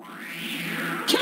そ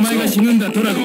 前が死ぬんだドラゴン